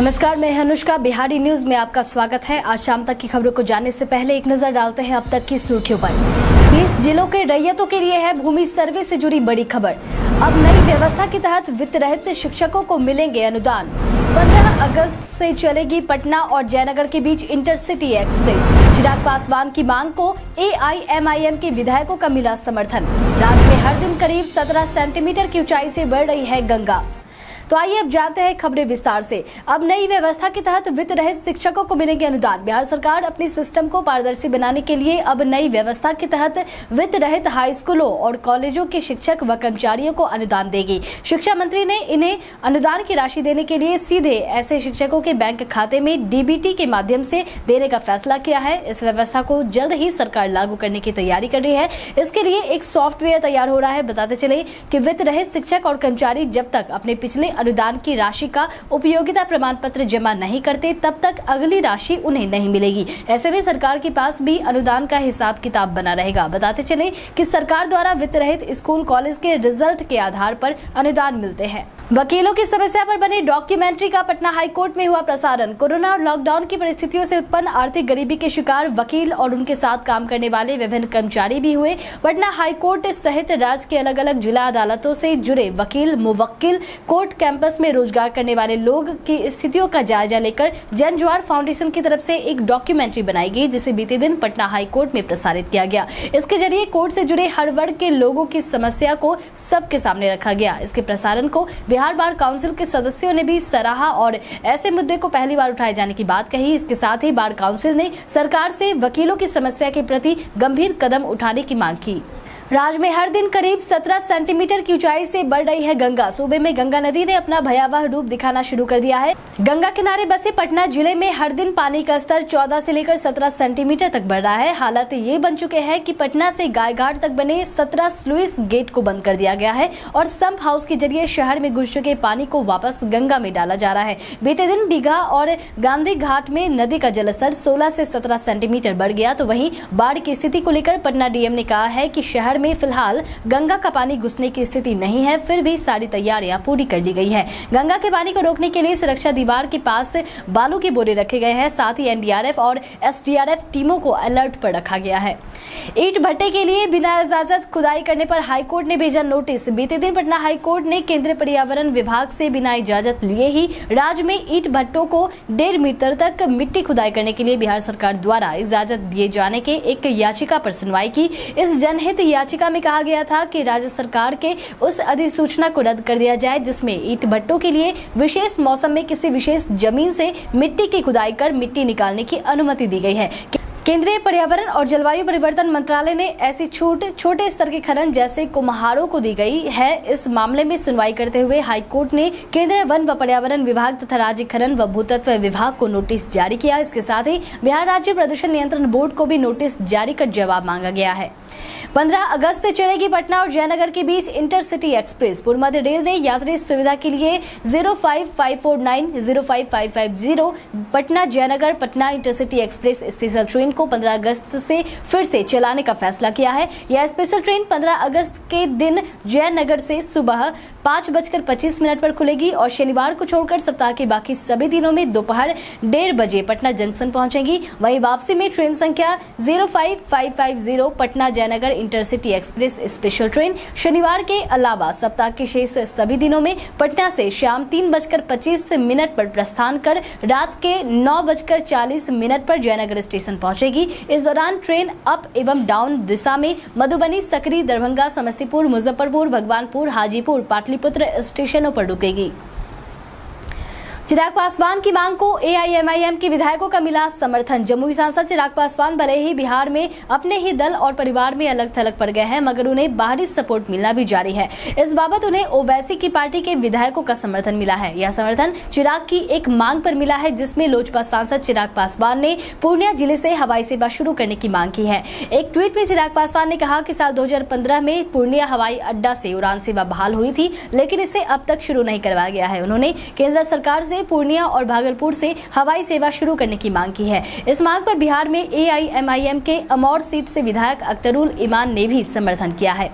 नमस्कार, मैं अनुष्का। बिहारी न्यूज़ में आपका स्वागत है। आज शाम तक की खबरों को जानने से पहले एक नज़र डालते हैं अब तक की सुर्खियों पर। 20 जिलों के रैयतों के लिए है भूमि सर्वे से जुड़ी बड़ी खबर। अब नई व्यवस्था के तहत वित्त रहित शिक्षकों को मिलेंगे अनुदान। 15 अगस्त से चलेगी पटना और जयनगर के बीच इंटरसिटी एक्सप्रेस। चिराग पासवान की मांग को एआईएमआईएम के विधायकों का मिला समर्थन। राज्य में हर दिन करीब 17 सेंटीमीटर की ऊंचाई से बढ़ रही है गंगा। तो आइए अब जानते हैं खबरें विस्तार से। अब नई व्यवस्था के तहत वित्त रहित शिक्षकों को मिलेंगे अनुदान। बिहार सरकार अपने सिस्टम को पारदर्शी बनाने के लिए अब नई व्यवस्था के तहत वित्त रहित हाई स्कूलों और कॉलेजों के शिक्षक व कर्मचारियों को अनुदान देगी। शिक्षा मंत्री ने इन्हें अनुदान की राशि देने के लिए सीधे ऐसे शिक्षकों के बैंक खाते में डीबीटी के माध्यम से देने का फैसला किया है। इस व्यवस्था को जल्द ही सरकार लागू करने की तैयारी कर रही है। इसके लिए एक सॉफ्टवेयर तैयार हो रहा है। बताते चले कि वित्त रहित शिक्षक और कर्मचारी जब तक अपने पिछले अनुदान की राशि का उपयोगिता प्रमाण पत्र जमा नहीं करते, तब तक अगली राशि उन्हें नहीं मिलेगी। ऐसे में सरकार के पास भी अनुदान का हिसाब किताब बना रहेगा। बताते चले कि सरकार द्वारा वित्त रहित स्कूल, कॉलेज के रिज़ल्ट के आधार पर अनुदान मिलते हैं। वकीलों की समस्या पर बनी डॉक्यूमेंट्री का पटना हाईकोर्ट में हुआ प्रसारण। कोरोना और लॉकडाउन की परिस्थितियों से उत्पन्न आर्थिक गरीबी के शिकार वकील और उनके साथ काम करने वाले विभिन्न कर्मचारी भी हुए। पटना हाईकोर्ट सहित राज्य के अलग अलग जिला अदालतों से जुड़े वकील, मुवक्किल, कोर्ट कैंपस में रोज़गार करने वाले लोग की स्थितियों का जायजा लेकर जन ज्वार फाउंडेशन की तरफ़ से एक डॉक्यूमेंट्री बनाई गई, जिसे बीते दिन पटना हाईकोर्ट में प्रसारित किया गया। इसके ज़रिए कोर्ट से जुड़े हर वर्ग के लोगों की समस्या को सबके सामने रखा गया। इसके प्रसारण को बिहार बार काउंसिल के सदस्यों ने भी सराहा और ऐसे मुद्दे को पहली बार उठाए जाने की बात कही। इसके साथ ही बार काउंसिल ने सरकार से वकीलों की समस्या के प्रति गंभीर कदम उठाने की मांग की। राज्य में हर दिन करीब 17 सेंटीमीटर की ऊंचाई से बढ़ रही है गंगा। सूबे में गंगा नदी ने अपना भयावह रूप दिखाना शुरू कर दिया है। गंगा किनारे बसे पटना ज़िले में हर दिन पानी का स्तर 14 से लेकर 17 सेंटीमीटर तक बढ़ रहा है। हालात ये बन चुके हैं कि पटना से गायघाट तक बने 17 स्लुइस गेट को बंद कर दिया गया है और संप हाउस के ज़रिए शहर में घुस चुके पानी को वापस गंगा में डाला जा रहा है। बीते दिन दीघा और गांधी घाट में नदी का जलस्तर सोलह से सत्रह सेंटीमीटर बढ़ गया तो वही बाढ़ की स्थिति को लेकर पटना डीएम ने कहा है की शहर में फ़िलहाल गंगा का पानी घुसने की स्थिति नहीं है, फिर भी सारी तैयारियाँ पूरी कर ली गई है। गंगा के पानी को रोकने के लिए सुरक्षा दीवार के पास बालू के बोरे रखे गए हैं, साथ ही एनडीआरएफ और एसडीआरएफ टीमों को अलर्ट पर रखा गया है। ईट भट्टे के लिए बिना इजाज़त खुदाई करने पर हाईकोर्ट ने भेजा नोटिस। बीते दिन पटना हाईकोर्ट ने केंद्रीय पर्यावरण विभाग से बिना इजाज़त लिए ही राज्य में ईट भट्टों को डेढ़ मीटर तक मिट्टी खुदाई करने के लिए बिहार सरकार द्वारा इजाज़त दिए जाने के एक याचिका पर सुनवाई की। इस जनहित याचिका में कहा गया था कि राज्य सरकार के उस अधिसूचना को रद्द कर दिया जाए जिसमें ईट भट्टों के लिए विशेष मौसम में किसी विशेष ज़मीन से मिट्टी की खुदाई कर मिट्टी निकालने की अनुमति दी गई है। केंद्रीय पर्यावरण और जलवायु परिवर्तन मंत्रालय ने ऐसी छूट, छोटे स्तर के खनन जैसे कुम्हारों को दी गई है। इस मामले में सुनवाई करते हुए हाईकोर्ट ने केंद्रीय वन व पर्यावरण विभाग तथा राज्य खनन व भूतत्व विभाग को नोटिस जारी किया। इसके साथ ही बिहार राज्य प्रदूषण नियंत्रण बोर्ड को भी नोटिस जारी कर जवाब मांगा गया है। 15 अगस्त से चलेगी पटना और जयनगर के बीच इंटरसिटी एक्सप्रेस। पूर्व मध्य रेल ने यात्री सुविधा के लिए zero five five four nine, zero five five five zero, Patna, Jaynagar, Patna intercity express special train को 15 अगस्त से फिर से चलाने का फैसला किया है। यह स्पेशल ट्रेन 15 अगस्त के दिन जयनगर से सुबह पाँच बजकर पच्चीस मिनट पर खुलेगी और शनिवार को छोड़कर सप्ताह के बाकी सभी दिनों में दोपहर डेढ़ बजे पटना जंक्शन पहुंचेगी। वहीं वापसी में ट्रेन संख्या zero, Patna Jaynagar intercity express special train शनिवार के अलावा सप्ताह के शेष सभी दिनों में पटना से शाम तीन बजकर पच्चीस मिनट पर प्रस्थान कर रात के नौ बजकर चालीस मिनट पर जयनगर स्टेशन पहुंचेगी। इस दौरान ट्रेन अप एवं डाउन दिशा में मधुबनी, सकरी, दरभंगा, समस्तीपुर, मुजफ्फरपुर, भगवानपुर, हाजीपुर, पाटलिपुत्र स्टेशनों पर रुकेगी। चिराग पासवान की मांग को एआईएमआईएम के विधायकों का मिला समर्थन। जमुई सांसद चिराग पासवान भले ही बिहार में अपने ही दल और परिवार में अलग थलग पड़ गए हैं, मगर उन्हें बाहरी सपोर्ट मिलना भी जारी है। इस बाबत उन्हें ओवैसी की पार्टी के विधायकों का समर्थन मिला है। यह समर्थन चिराग की एक मांग पर मिला है, जिसमें लोजपा सांसद चिराग पासवान ने पूर्णिया ज़िले से हवाई सेवा शुरू करने की मांग की है। एक ट्वीट में चिराग पासवान ने कहा कि साल 2015 में पूर्णिया हवाई अड्डा से उड़ान सेवा बहाल हुई थी, लेकिन इसे अब तक शुरू नहीं करवाया गया है। उन्होंने केंद्र सरकार से ने पूर्णिया और भागलपुर से हवाई सेवा शुरू करने की मांग की है। इस मांग पर बिहार में एआईएमआईएम के अमौर सीट से विधायक अख्तरुल ईमान ने भी समर्थन किया है।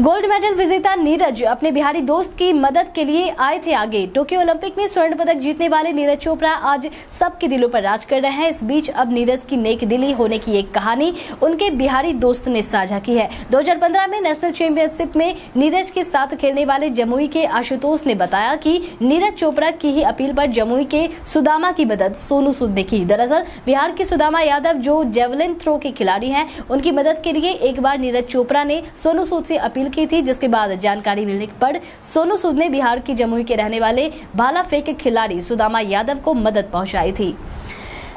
गोल्ड मेडल विजेता नीरज अपने बिहारी दोस्त की मदद के लिए आए थे आगे। टोक्यो ओलंपिक में स्वर्ण पदक जीतने वाले नीरज चोपड़ा आज सबके दिलों पर राज कर रहे हैं। इस बीच अब नीरज की नेक दिली होने की एक कहानी उनके बिहारी दोस्त ने साझा की है। 2015 में नेशनल चैंपियनशिप में नीरज के साथ खेलने वाले जमुई के आशुतोष ने बताया कि नीरज चोपड़ा की ही अपील पर जमुई के सुदामा की मदद, सोनू सूद ने की। दरअसल, बिहार के सुदामा यादव जो जेवलिन थ्रो के खिलाड़ी हैं, उनकी मदद के लिए एक बार नीरज चोपड़ा ने सोनू सूद से अपील की थी, जिसके बाद जानकारी मिलने पर सोनू सूद ने बिहार के जमुई के रहने वाले भाला फेक खिलाड़ी सुदामा यादव को मदद पहुँचाई थी।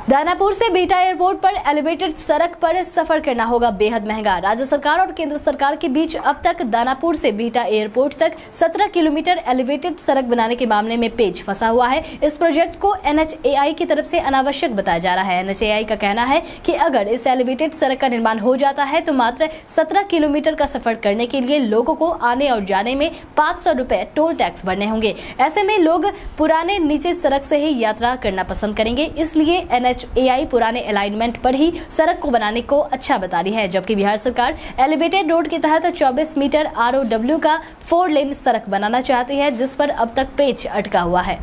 दानापुर से बेटा एयरपोर्ट पर एलिवेटेड सड़क पर सफ़र करना होगा बेहद महँगा। राज्य सरकार और केंद्र सरकार के बीच अब तक दानापुर से बेटा एयरपोर्ट तक 17 किलोमीटर एलिवेटेड सड़क बनाने के मामले में पेज फंसा हुआ है। इस प्रोजेक्ट को एनएचएआई की तरफ़ से अनावश्यक बताया जा रहा है। एनएचएआई का कहना है कि अगर इस एलिवेटेड सड़क का निर्माण हो जाता है तो मात्र सत्रह किलोमीटर का सफ़र करने के लिए लोगों को आने और जाने में पाँच सौ टोल टैक्स भरने होंगे। ऐसे में लोग पुराने नीचे सड़क से ही यात्रा करना पसंद करेंगे, इसलिए एनएच एआई पुराने अलाइनमेंट पर ही सड़क को बनाने को अच्छा बता रही है, जबकि बिहार सरकार एलिवेटेड रोड के तहत 24 मीटर आर का फोर लेन सड़क बनाना चाहती है, जिस पर अब तक पेच अटका हुआ है।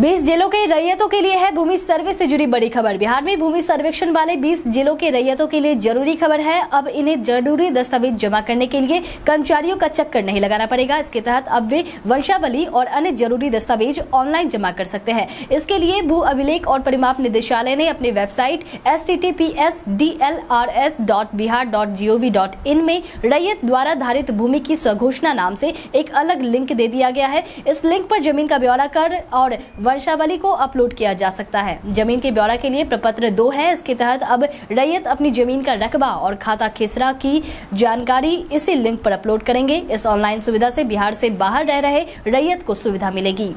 बीस जिलों के रैयतों के लिए है भूमि सर्वे से जुड़ी बड़ी खबर। बिहार में भूमि सर्वेक्षण वाले 20 जिलों के रैयतों के लिए ज़रूरी खबर है। अब इन्हें ज़रूरी दस्तावेज़ जमा करने के लिए कर्मचारियों का चक्कर नहीं लगाना पड़ेगा। इसके तहत अब वे वर्षावली और अन्य ज़रूरी दस्तावेज़ ऑनलाइन जमा कर सकते हैं। इसके लिए भू अभिलेख और परिमाप निदेशालय ने अपनी website S T T P S D L R S dot Bihar dot G O V dot in में रैयत द्वारा धारित भूमि की स्वघोषणा नाम से एक अलग लिंक दे दिया गया है। इस लिंक पर ज़मीन का ब्यौरा कर और वर्षावली को अपलोड किया जा सकता है। ज़मीन के ब्यौरा के लिए प्रपत्र दो है। इसके तहत अब रैयत अपनी ज़मीन का रकबा और खाता खेसरा की जानकारी इसी लिंक पर अपलोड करेंगे। इस ऑनलाइन सुविधा से बिहार से बाहर रह रहे रैयत को सुविधा मिलेगी।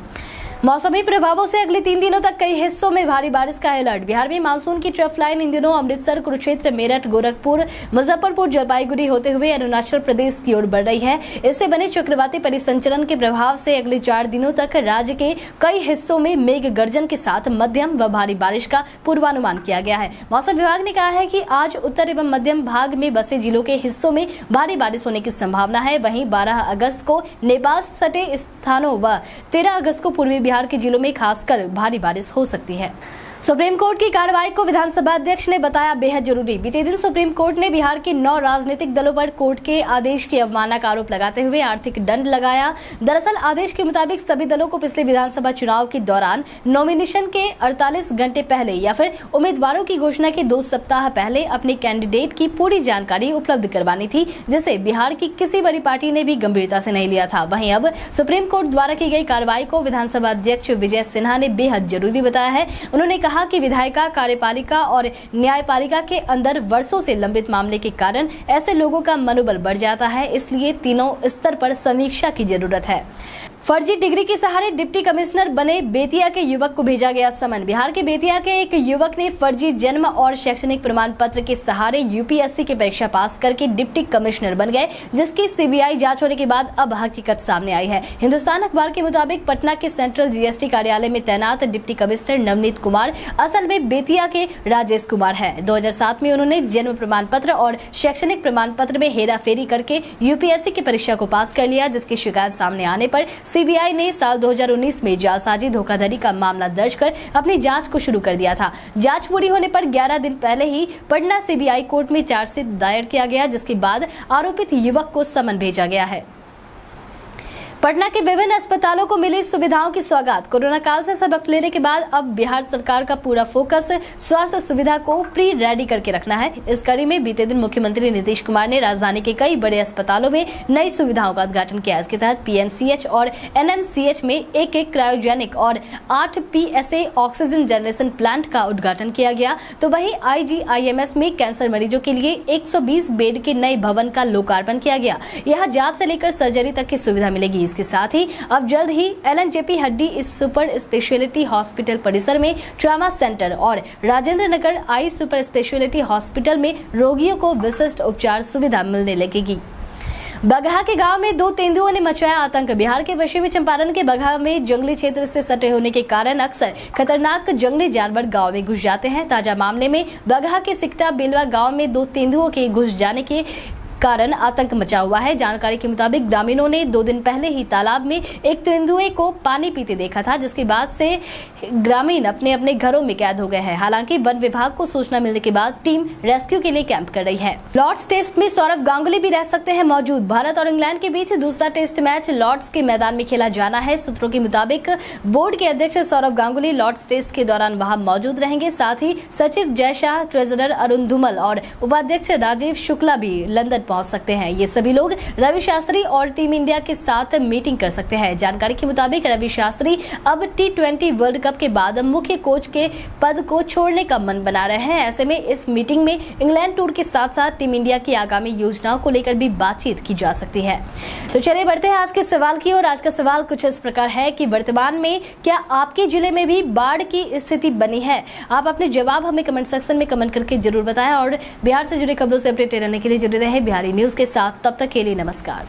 मौसमी प्रभावों से अगले तीन दिनों तक कई हिस्सों में भारी बारिश का अलर्ट। बिहार में मानसून की ट्रफ लाइन इन दिनों अमृतसर, कुरुक्षेत्र, मेरठ, गोरखपुर, मुजफ्फरपुर, जलपाईगुड़ी होते हुए अरुणाचल प्रदेश की ओर बढ़ रही है। इससे बने चक्रवाती परिसंचरण के प्रभाव से अगले चार दिनों तक राज्य के कई हिस्सों में मेघ गर्जन के साथ मध्यम व भारी बारिश का पूर्वानुमान किया गया है। मौसम विभाग ने कहा है की आज उत्तर एवं मध्यम भाग में बसे जिलों के हिस्सों में भारी बारिश होने की संभावना है। वही बारह अगस्त को नेपाल सटे स्थानों व तेरह अगस्त को पूर्वी बिहार के जिलों में खासकर भारी बारिश हो सकती है। सुप्रीम कोर्ट की कार्रवाई को विधानसभा अध्यक्ष ने बताया बेहद ज़रूरी। बीते दिन सुप्रीम कोर्ट ने बिहार के नौ राजनीतिक दलों पर कोर्ट के आदेश की अवमानना का आरोप लगाते हुए आर्थिक दंड लगाया। दरअसल आदेश के मुताबिक सभी दलों को पिछले विधानसभा चुनाव के दौरान नॉमिनेशन के 48 घंटे पहले या फिर उम्मीदवारों की घोषणा के दो सप्ताह पहले अपने कैंडिडेट की पूरी जानकारी उपलब्ध करवानी थी, जिसे बिहार की किसी बड़ी पार्टी ने भी गंभीरता से नहीं लिया था। वहीं अब सुप्रीम कोर्ट द्वारा की गई कार्रवाई को विधानसभा अध्यक्ष विजय सिन्हा ने बेहद ज़रूरी बताया है। उन्होंने कहा कि विधायिका, कार्यपालिका और न्यायपालिका के अंदर वर्षों से लंबित मामले के कारण ऐसे लोगों का मनोबल बढ़ जाता है, इसलिए तीनों स्तर पर समीक्षा की ज़रूरत है। फर्जी डिग्री के सहारे डिप्टी कमिश्नर बने बेतिया के युवक को भेजा गया समन। बिहार के बेतिया के एक युवक ने फर्जी जन्म और शैक्षणिक प्रमाण पत्र के सहारे यूपीएससी की परीक्षा पास करके डिप्टी कमिश्नर बन गए, जिसकी सीबीआई जाँच होने के बाद अब हकीकत सामने आई है। हिंदुस्तान अखबार के मुताबिक पटना के सेंट्रल जीएसटी कार्यालय में तैनात डिप्टी कमिश्नर नवनीत कुमार असल में बेतिया के राजेश कुमार है। दो हज़ार सात में उन्होंने जन्म प्रमाण पत्र और शैक्षणिक प्रमाण पत्र में हेरा फेरी करके यूपीएससी की परीक्षा को पास कर लिया, जिसकी शिकायत सामने आने पर सीबीआई ने साल 2019 में जालसाजी, धोखाधड़ी का मामला दर्ज कर अपनी जाँच को शुरू कर दिया था। जाँच पूरी होने पर 11 दिन पहले ही पटना सीबीआई कोर्ट में चार्जशीट दायर किया गया, जिसके बाद आरोपित युवक को समन भेजा गया है। पटना के विभिन्न अस्पतालों को मिली सुविधाओं की सौगात कोरोना काल से सबक लेने के बाद अब बिहार सरकार का पूरा फोकस स्वास्थ्य सुविधा को प्री रेडी करके रखना है। इस कड़ी में बीते दिन मुख्यमंत्री नीतीश कुमार ने राजधानी के कई बड़े अस्पतालों में नई सुविधाओं का उद्घाटन किया। इसके तहत पीएमसीएच और एनएमसीएच में एक एक क्रायोजेनिक और आठ पीएसए ऑक्सीजन जनरेशन प्लांट का उद्घाटन किया गया। तो वही आईजीआईएमएस में कैंसर मरीजों के लिए एक सौ बीस बेड के नए भवन का लोकार्पण किया गया। यहाँ जाँच से लेकर सर्जरी तक की सुविधा मिलेगी। इसके साथ ही अब जल्द ही एल हड्डी इस सुपर स्पेशलिटी हॉस्पिटल परिसर में ट्रामा सेंटर और Rajendra Nagar eye super speciality hospital में रोगियों को विशिष्ट उपचार सुविधा मिलने लगेगी। बगहा के गाँव में दो तेंदुओं ने मचाया आतंक। बिहार के पश्चिमी चंपारण के बगहा में जंगली क्षेत्र से सटे होने के कारण अक्सर खतरनाक जंगली जानवर गाँव में घुस जाते हैं। ताज़ा मामले में बगहा के सिकटा बेलवा गाँव में दो तेंदुओं के घुस जाने के कारण आतंक मचा हुआ है। जानकारी के मुताबिक ग्रामीणों ने दो दिन पहले ही तालाब में एक तेंदुए को पानी पीते देखा था, जिसके बाद से ग्रामीण अपने अपने घरों में कैद हो गए हैं। हालाँकि वन विभाग को सूचना मिलने के बाद टीम रेस्क्यू के लिए कैंप कर रही है। लॉर्ड्स टेस्ट में सौरभ गांगुली भी रह सकते हैं मौजूद। भारत और इंग्लैंड के बीच दूसरा टेस्ट मैच लॉर्ड्स के मैदान में खेला जाना है। सूत्रों के मुताबिक बोर्ड के अध्यक्ष सौरभ गांगुली लॉर्ड्स टेस्ट के दौरान वहाँ मौजूद रहेंगे। साथ ही सचिव जय शाह ट्रेजरर अरुण धुमल और उपाध्यक्ष राजीव शुक्ला भी लंदन पहुँच सकते हैं। ये सभी लोग रवि शास्त्री और टीम इंडिया के साथ मीटिंग कर सकते हैं। जानकारी के मुताबिक रवि शास्त्री अब टी ट्वेंटी वर्ल्ड कप के बाद मुख्य कोच के पद को छोड़ने का मन बना रहे हैं। ऐसे में इस मीटिंग में इंग्लैंड टूर के साथ साथ टीम इंडिया की आगामी योजनाओं को लेकर भी बातचीत की जा सकती है। तो चलिए बढ़ते हैं आज के सवाल की और आज का सवाल कुछ इस प्रकार है कि वर्तमान में क्या आपके ज़िले में भी बाढ़ की स्थिति बनी है? आप अपने जवाब हमें कमेंट सेक्शन में कमेंट करके ज़रूर बताएँ और बिहार से जुड़ी खबरों से अपडेटेड रहने के लिए जुड़े रहे। बिहारी न्यूज़ के साथ तब तक के लिए नमस्कार।